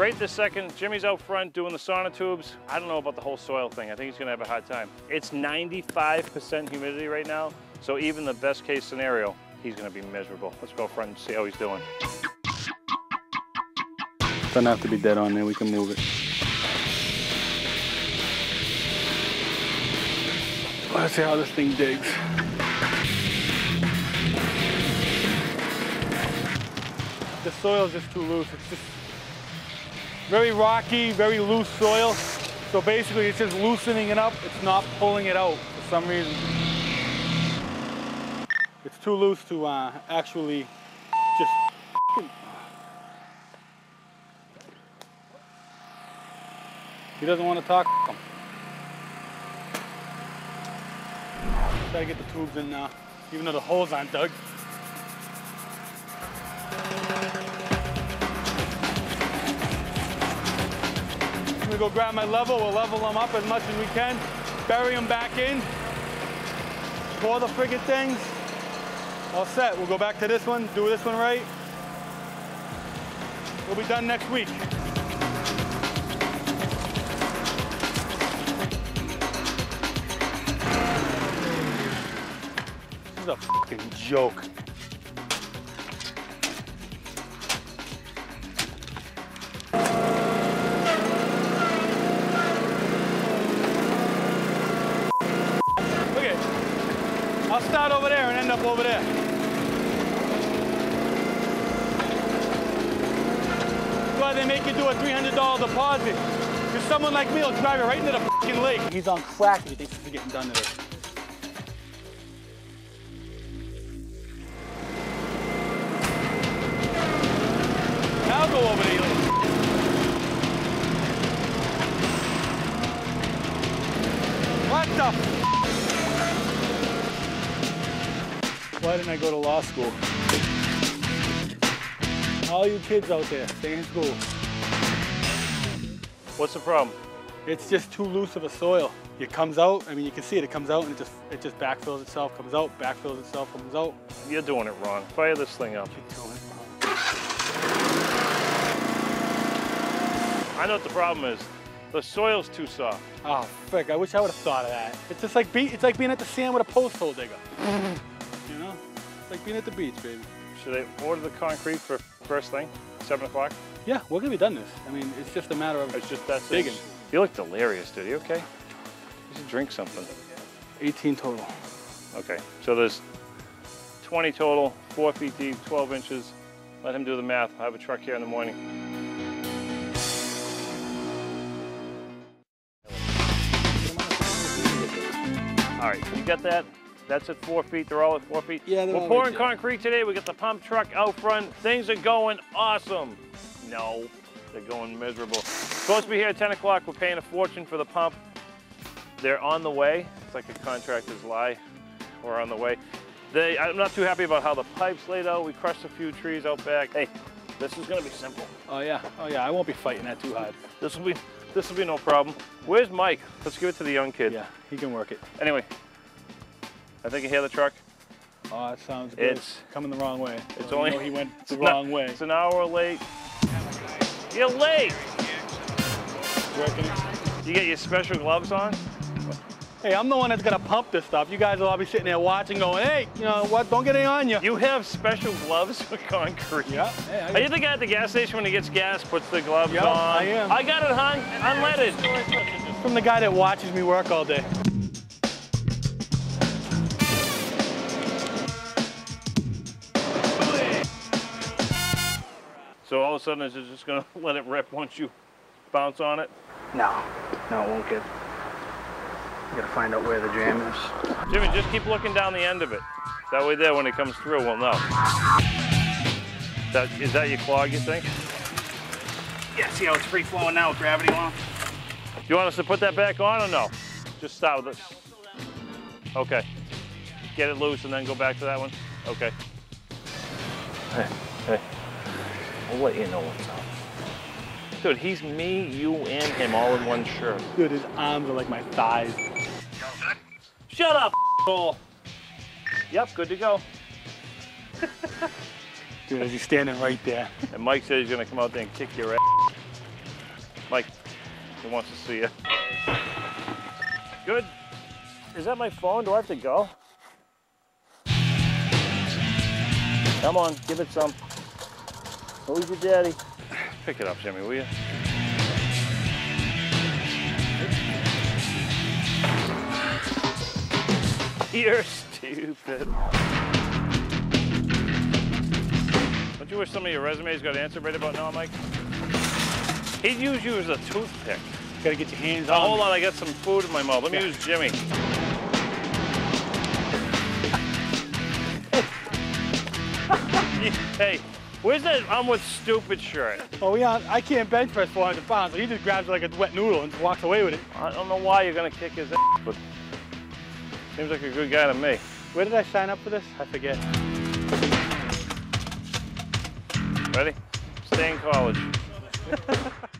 Right this second, Jimmy's out front doing the Sonotubes. I don't know about the whole soil thing. I think he's gonna have a hard time. It's 95% humidity right now, so even the best case scenario, he's gonna be miserable. Let's go front and see how he's doing. Doesn't have to be dead on there, we can move it. Let's see how this thing digs. The soil's just too loose. It's just very rocky, very loose soil. So basically it's just loosening it up. It's not pulling it out for some reason. It's too loose to uh, actually just He doesn't want to talk. Gotta get the tubes in now, even though the holes aren't dug. Gonna go grab my level, we'll level them up as much as we can, bury them back in, pour the friggin' things, all set. We'll go back to this one, do this one right. We'll be done next week. This is a fucking joke. I'll start over there and end up over there. That's why they make you do a $300 deposit. Because someone like me will drive it right into the fucking lake. He's on crack if he thinks he's getting done today. Now go over there, I go to law school? All you kids out there, stay in school. What's the problem? It's just too loose of a soil. It comes out, I mean, you can see it, it comes out and it just, it just backfills itself, comes out, backfills itself, comes out. You're doing it wrong. Fire this thing up. I know what the problem is. The soil's too soft. Oh, frick, I wish I would have thought of that. It's just like, be, it's like being at the sand with a post hole digger. You know? It's like being at the beach, baby. Should I order the concrete for first thing, seven o'clock? Yeah, we're gonna be done this. I mean, it's just a matter of It's just that digging. You look delirious, dude. You okay? You should drink something. 18 total. Okay, so there's 20 total, four feet deep, 12 inches. Let him do the math. I have a truck here in the morning. All right, you got that? That's at four feet. They're all at four feet. Yeah, they're We're pouring concrete today. We got the pump truck out front. Things are going awesome. No, they're going miserable. Supposed to be here at 10 o'clock. We're paying a fortune for the pump. They're on the way. It's like a contractor's lie. We're on the way. They, I'm not too happy about how the pipe's laid out. We crushed a few trees out back. Hey, this is gonna be simple. Oh yeah, oh yeah, I won't be fighting that too hard. This will be, this will be no problem. Where's Mike? Let's give it to the young kid. Yeah, he can work it. Anyway, I think you hear the truck. Oh, that sounds good. It's- coming the wrong way. It's So only know he went the not- wrong way. It's an hour late. You're late. Working. You get your special gloves on? Hey, I'm the one that's gonna pump this stuff. You guys will all be sitting there watching, going, "Hey, you know what? Don't get any on you." You have special gloves for concrete. Yeah. Hey, I Are you the guy at the gas station when he gets gas, puts the gloves Yeah, on? I am. I got it, hon. Unleaded. From the guy that watches me work all day. Of a sudden, is it just gonna let it rip once you bounce on it? No, no, it won't get. You gotta find out where the jam is. Jimmy, just keep looking down the end of it. That way there, when it comes through, we'll know. That, is that your clog, you think? Yeah, see how it's free flowing now with gravity on? Do you want us to put that back on or no? Just start with it. Okay. Get it loose and then go back to that one? Okay. Hey, hey. We'll let you know what's up. Dude, he's me, you, and him all in one shirt. Dude, his arms are like my thighs. Shut up, hole. Yep, good to go. Dude, is he standing right there? And Mike said he's gonna come out there and kick your ass. Mike, he wants to see you. Good. Is that my phone? Do I have to go? Come on, give it some. Who's your daddy? Pick it up, Jimmy, will you? You're stupid. Don't you wish some of your resumes got answered right about now, Mike? He'd use you as a toothpick. Gotta get your hands Oh, on. hold on, I got some food in my mouth. Let me Yeah. use Jimmy. hey, where's that I'm with stupid shirt? Oh yeah, I can't bench press 400 pounds, so he just grabs it like a wet noodle and walks away with it. I don't know why you're gonna kick his ass, but seems like a good guy to me. Where did I sign up for this? I forget. Ready? Stay in college.